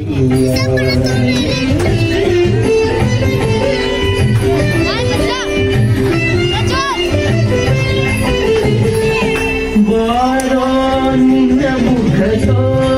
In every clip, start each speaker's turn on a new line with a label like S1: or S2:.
S1: Why don't you move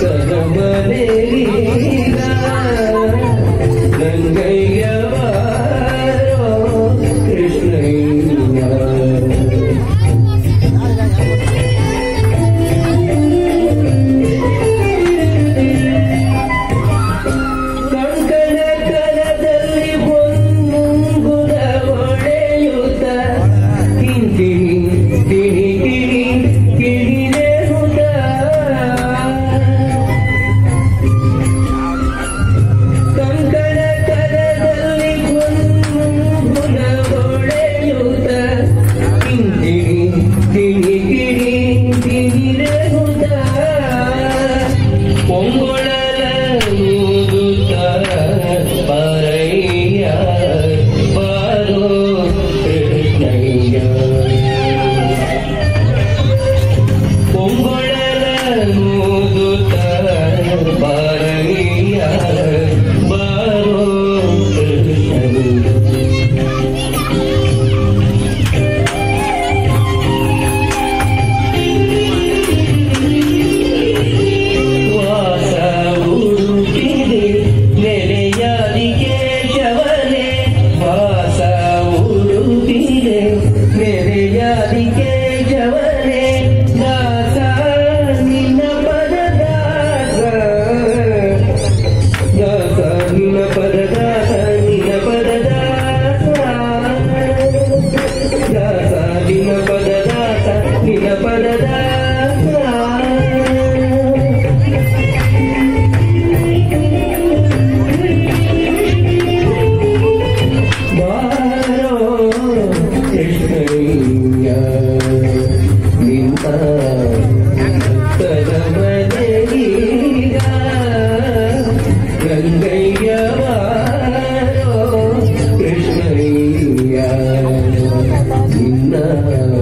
S1: Selamat Nina.